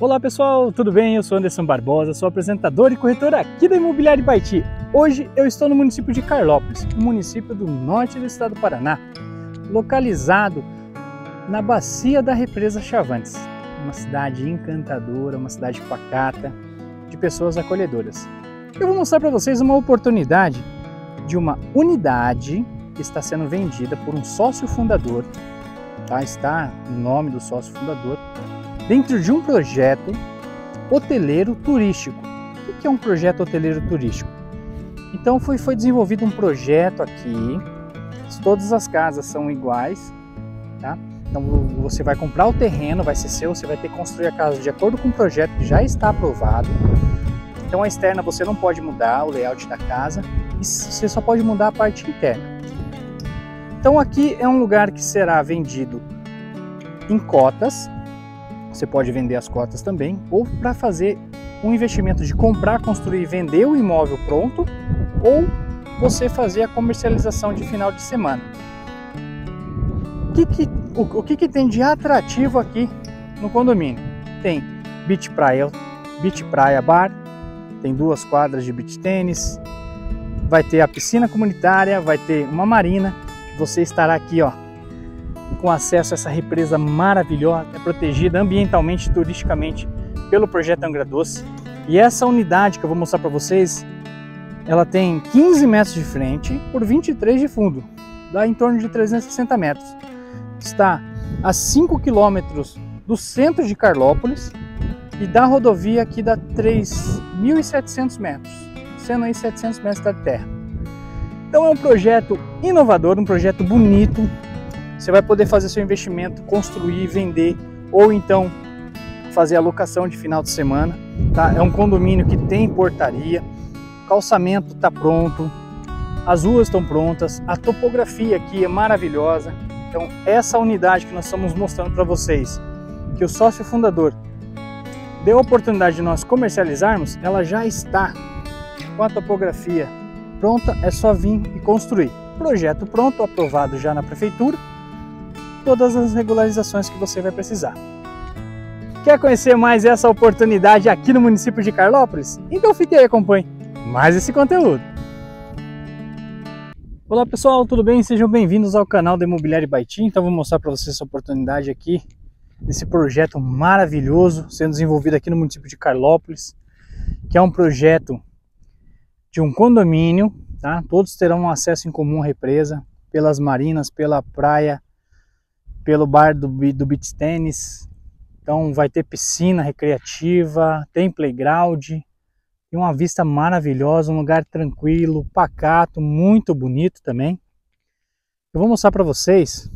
Olá pessoal, tudo bem? Eu sou Anderson Barbosa, sou apresentador e corretor aqui da Imobiliária Baiti. Hoje eu estou no município de Carlópolis, um município do norte do estado do Paraná, localizado na bacia da represa Chavantes, uma cidade encantadora, uma cidade pacata, de pessoas acolhedoras. Eu vou mostrar para vocês uma oportunidade de uma unidade que está sendo vendida por um sócio fundador, tá? está o nome do sócio fundador, dentro de um projeto hoteleiro turístico. O que é um projeto hoteleiro turístico? Então foi, foi desenvolvido um projeto aqui, todas as casas são iguais, tá? Então você vai comprar o terreno, vai ser seu, você vai ter que construir a casa de acordo com o projeto que já está aprovado. Então a externa você não pode mudar o layout da casa você só pode mudar a parte interna. Então aqui é um lugar que será vendido em cotas, você pode vender as cotas também, ou para fazer um investimento de comprar, construir e vender o imóvel pronto, ou você fazer a comercialização de final de semana. O que, que, o, o que, que tem de atrativo aqui no condomínio? Tem beach praia, beach praia bar, tem duas quadras de beach tênis, vai ter a piscina comunitária, vai ter uma marina. Você estará aqui, ó, com acesso a essa represa maravilhosa, é protegida ambientalmente e turisticamente pelo projeto Angra Doce. E essa unidade que eu vou mostrar para vocês, ela tem 15 metros de frente por 23 de fundo, dá em torno de 360 metros. Está a 5 quilômetros do centro de Carlópolis e da rodovia aqui dá 3.700 metros, sendo aí 700 metros da terra. Então é um projeto inovador, um projeto bonito, você vai poder fazer seu investimento, construir, vender ou então fazer a locação de final de semana. Tá? É um condomínio que tem portaria, calçamento está pronto, as ruas estão prontas, a topografia aqui é maravilhosa. Então essa unidade que nós estamos mostrando para vocês, que o sócio fundador deu a oportunidade de nós comercializarmos, ela já está com a topografia pronta, é só vir e construir. Projeto pronto, aprovado já na prefeitura todas as regularizações que você vai precisar. Quer conhecer mais essa oportunidade aqui no município de Carlópolis? Então fique aí e acompanhe mais esse conteúdo. Olá pessoal, tudo bem? Sejam bem-vindos ao canal da Imobiliária Baiti. Então vou mostrar para vocês essa oportunidade aqui desse projeto maravilhoso sendo desenvolvido aqui no município de Carlópolis, que é um projeto de um condomínio, tá? Todos terão acesso em comum à represa pelas marinas, pela praia, pelo bar do, do beach tênis. Então vai ter piscina recreativa, tem playground e uma vista maravilhosa, um lugar tranquilo, pacato, muito bonito também. Eu vou mostrar para vocês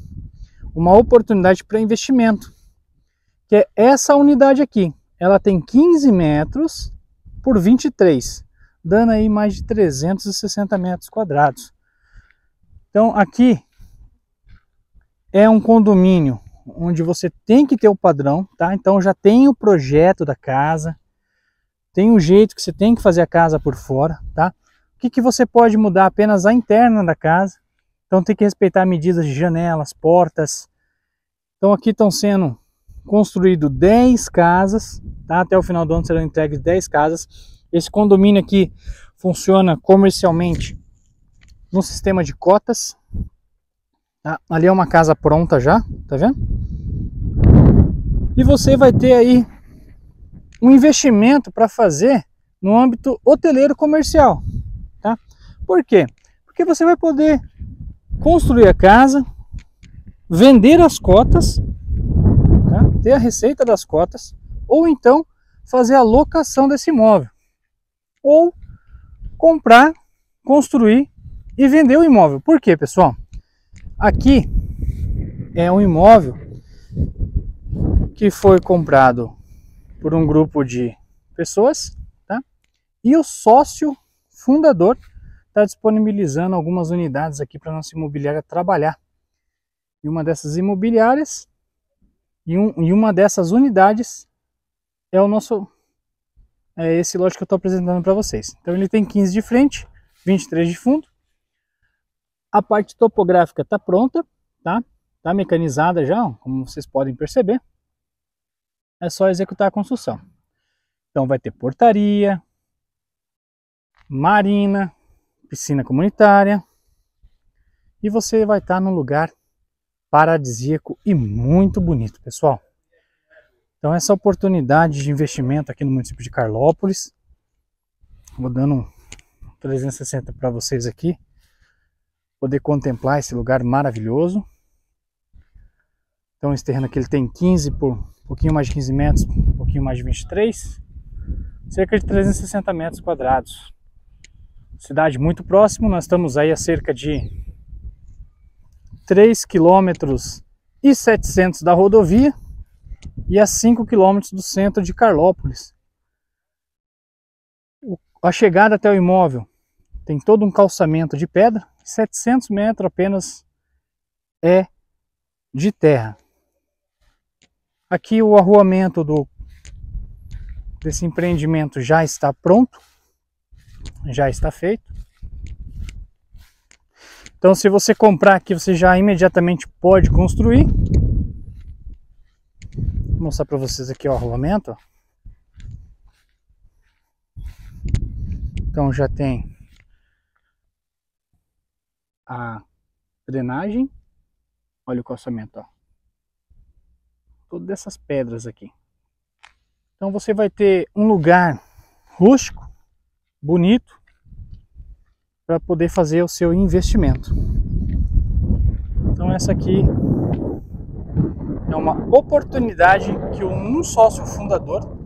uma oportunidade para investimento, que é essa unidade aqui. Ela tem 15 metros por 23, dando aí mais de 360 metros quadrados. Então aqui é um condomínio onde você tem que ter o padrão, tá? Então já tem o projeto da casa, tem o jeito que você tem que fazer a casa por fora, tá? O que, que você pode mudar apenas a interna da casa. Então tem que respeitar medidas de janelas, portas. Então aqui estão sendo construído 10 casas, tá? Até o final do ano serão entregues 10 casas. Esse condomínio aqui funciona comercialmente no sistema de cotas, ah, ali é uma casa pronta já, tá vendo? E você vai ter aí um investimento para fazer no âmbito hoteleiro comercial, tá? Por quê? Porque você vai poder construir a casa, vender as cotas, tá? ter a receita das cotas, ou então fazer a locação desse imóvel, ou comprar, construir e vender o imóvel. Por quê, pessoal? Aqui é um imóvel que foi comprado por um grupo de pessoas, tá? E o sócio fundador está disponibilizando algumas unidades aqui para nossa imobiliária trabalhar. E uma dessas imobiliárias e, um, e uma dessas unidades é o nosso é esse lote que eu estou apresentando para vocês. Então ele tem 15 de frente, 23 de fundo a parte topográfica está pronta, tá? Está mecanizada já, como vocês podem perceber. é só executar a construção. Então vai ter portaria, marina, piscina comunitária e você vai estar num lugar paradisíaco e muito bonito, pessoal. Então essa oportunidade de investimento aqui no município de Carlópolis, vou dando um 360 para vocês aqui, poder contemplar esse lugar maravilhoso. Então esse terreno aqui ele tem 15 por um pouquinho mais de 15 metros, um pouquinho mais de 23, cerca de 360 metros quadrados. Cidade muito próximo, nós estamos aí a cerca de 3 quilômetros e 700 da rodovia e a 5 quilômetros do centro de Carlópolis. A chegada até o imóvel tem todo um calçamento de pedra, 700 metros apenas é de terra. Aqui o arruamento do, desse empreendimento já está pronto, já está feito. Então se você comprar aqui, você já imediatamente pode construir. Vou mostrar para vocês aqui o arruamento. Então já tem a drenagem. Olha o calçamento, ó todas essas pedras aqui. Então você vai ter um lugar rústico, bonito, para poder fazer o seu investimento. Então essa aqui é uma oportunidade que um sócio fundador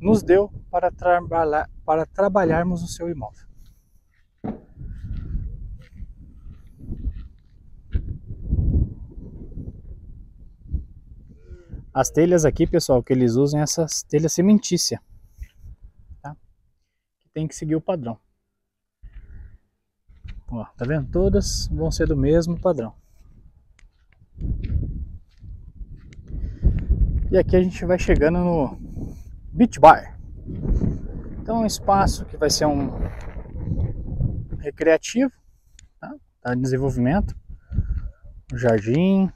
nos deu para, trabalhar, para trabalharmos o seu imóvel. As telhas aqui, pessoal, que eles usam é essas telhas cimentícia. Tá? Tem que seguir o padrão. Ó, tá vendo? Todas vão ser do mesmo padrão. E aqui a gente vai chegando no Beach Bar. Então é um espaço que vai ser um recreativo, tá? tá em desenvolvimento. Jardim,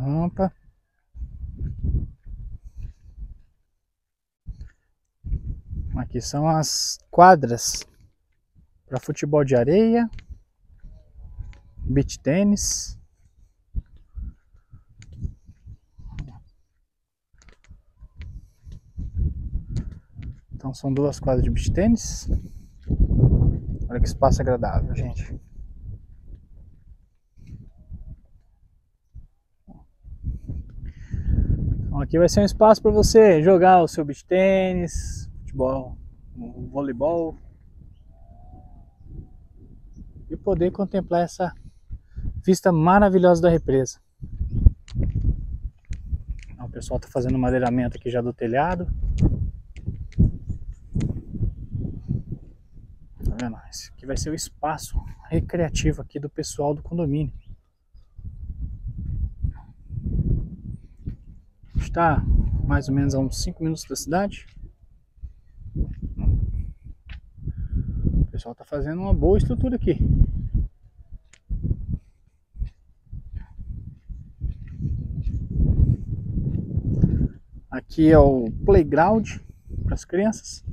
rampa. Aqui são as quadras para futebol de areia, beach tênis. Então são duas quadras de beach tênis. Olha que espaço agradável, gente. Aqui vai ser um espaço para você jogar o seu beach tênis, futebol, voleibol e poder contemplar essa vista maravilhosa da represa. O pessoal está fazendo madeiramento aqui já do telhado. Tá vendo? Esse aqui vai ser o espaço recreativo aqui do pessoal do condomínio. Está mais ou menos a uns 5 minutos da cidade. O pessoal está fazendo uma boa estrutura aqui. Aqui é o playground para as crianças.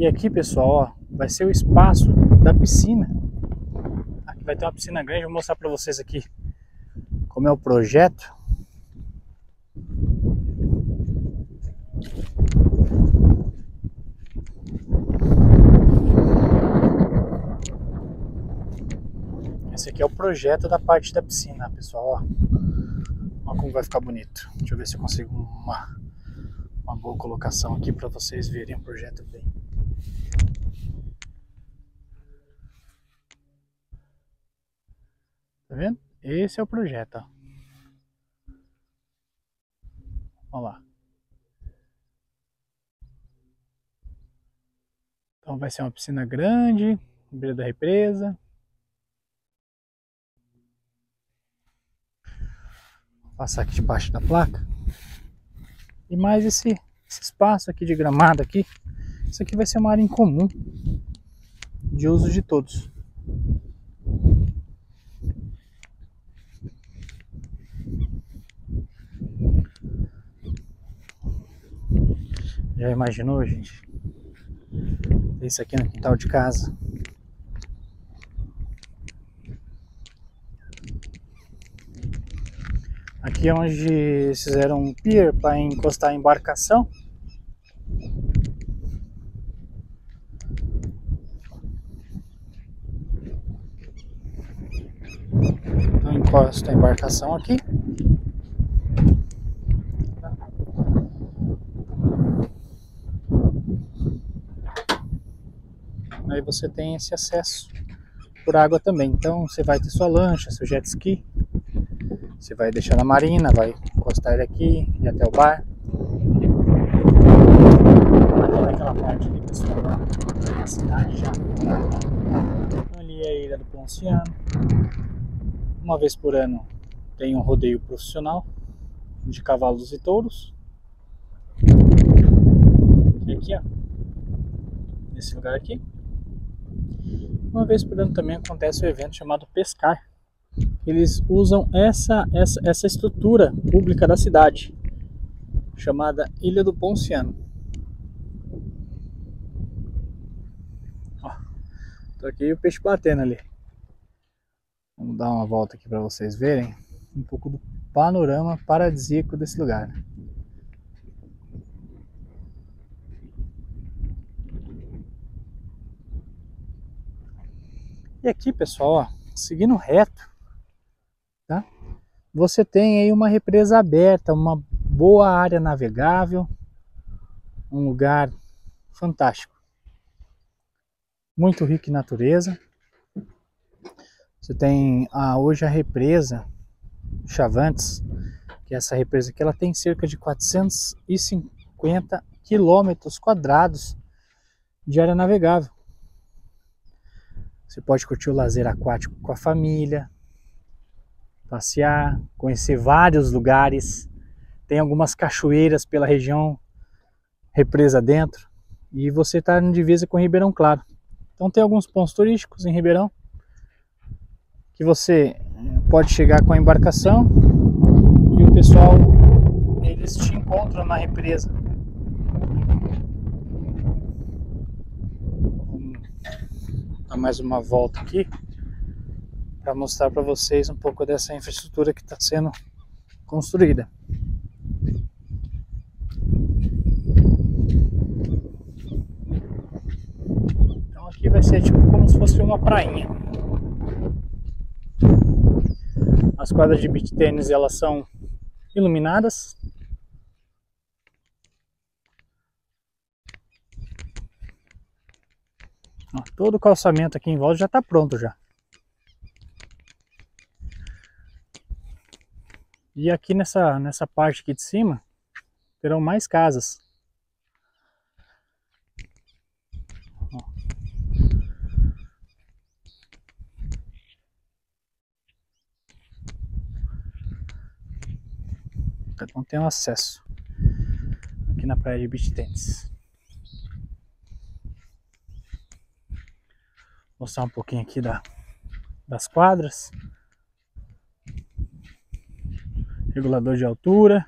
E aqui, pessoal, ó, vai ser o espaço da piscina. Aqui vai ter uma piscina grande, vou mostrar para vocês aqui como é o projeto. Esse aqui é o projeto da parte da piscina, pessoal. Olha como vai ficar bonito. Deixa eu ver se eu consigo uma, uma boa colocação aqui para vocês verem o projeto bem. Tá vendo? Esse é o projeto. Olha lá. Então vai ser uma piscina grande, beira da represa. Vou passar aqui debaixo da placa. E mais esse, esse espaço aqui de gramado aqui. Isso aqui vai ser uma área em comum de uso de todos. Já imaginou, gente? Isso aqui no quintal de casa. Aqui é onde fizeram um pier para encostar a embarcação. Então encosta a embarcação aqui. Aí você tem esse acesso por água também. Então você vai ter sua lancha, seu jet ski. Você vai deixar na marina, vai encostar ele aqui e até o bar. Ali naquela parte ali, pessoal, da cidade já. Ali é a ilha do Ponciano. Uma vez por ano tem um rodeio profissional de cavalos e touros. E aqui, ó. Nesse lugar aqui. Uma vez por ano também acontece um evento chamado Pescar. Eles usam essa, essa, essa estrutura pública da cidade, chamada Ilha do Ponciano. Tô aqui o peixe batendo ali. Vamos dar uma volta aqui para vocês verem um pouco do panorama paradisíaco desse lugar. E aqui, pessoal, ó, seguindo reto, tá? Você tem aí uma represa aberta, uma boa área navegável, um lugar fantástico. Muito rico em natureza. Você tem a, hoje a represa Chavantes, que é essa represa aqui, ela tem cerca de 450 quilômetros quadrados de área navegável. Você pode curtir o lazer aquático com a família, passear, conhecer vários lugares. Tem algumas cachoeiras pela região, represa dentro, e você está em divisa com Ribeirão Claro. Então tem alguns pontos turísticos em Ribeirão que você pode chegar com a embarcação e o pessoal eles te encontram na represa. Dar mais uma volta aqui para mostrar para vocês um pouco dessa infraestrutura que está sendo construída. Então aqui vai ser tipo como se fosse uma prainha. As quadras de beach tênis elas são iluminadas Ó, todo o calçamento aqui em volta já está pronto já. E aqui nessa, nessa parte aqui de cima terão mais casas. Então tem um acesso aqui na praia de Beach Tennis. Mostrar um pouquinho aqui da, das quadras. Regulador de altura,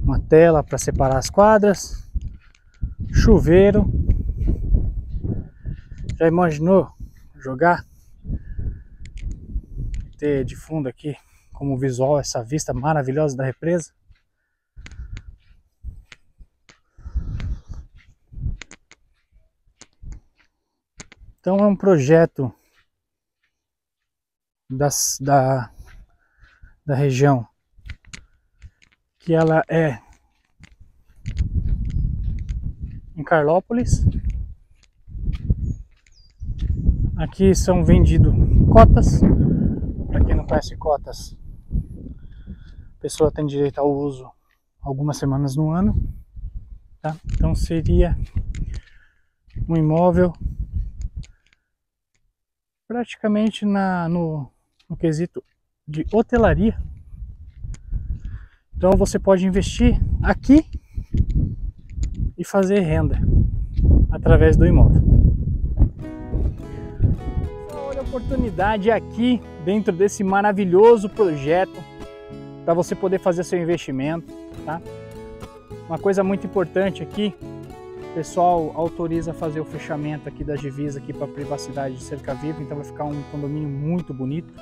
uma tela para separar as quadras, chuveiro. Já imaginou jogar? Ter de fundo aqui como visual essa vista maravilhosa da represa? Então é um projeto das, da, da região que ela é em Carlópolis. Aqui são vendidos cotas. Para quem não conhece cotas, a pessoa tem direito ao uso algumas semanas no ano. Tá? Então seria um imóvel praticamente na, no, no quesito de hotelaria. Então você pode investir aqui e fazer renda através do imóvel. Olha a oportunidade aqui dentro desse maravilhoso projeto para você poder fazer seu investimento, tá? Uma coisa muito importante aqui, o pessoal autoriza fazer o fechamento aqui das divisas aqui para privacidade de cerca viva, então vai ficar um condomínio muito bonito.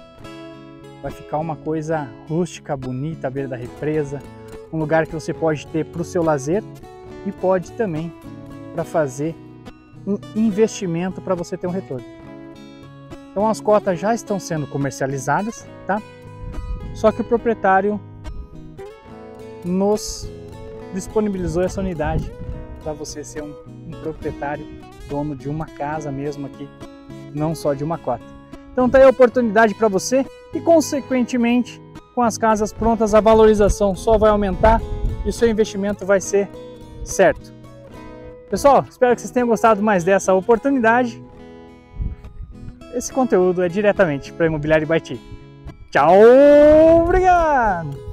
Vai ficar uma coisa rústica, bonita, à beira da represa, um lugar que você pode ter para o seu lazer e pode também para fazer um investimento para você ter um retorno. Então as cotas já estão sendo comercializadas, tá? Só que o proprietário nos disponibilizou essa unidade para você ser um, um, proprietário, dono de uma casa mesmo aqui, não só de uma cota. Então tá aí a oportunidade para você e consequentemente com as casas prontas a valorização só vai aumentar e seu investimento vai ser certo. Pessoal, espero que vocês tenham gostado mais dessa oportunidade. Esse conteúdo é diretamente para Imobiliário Baiti. Tchau, obrigado!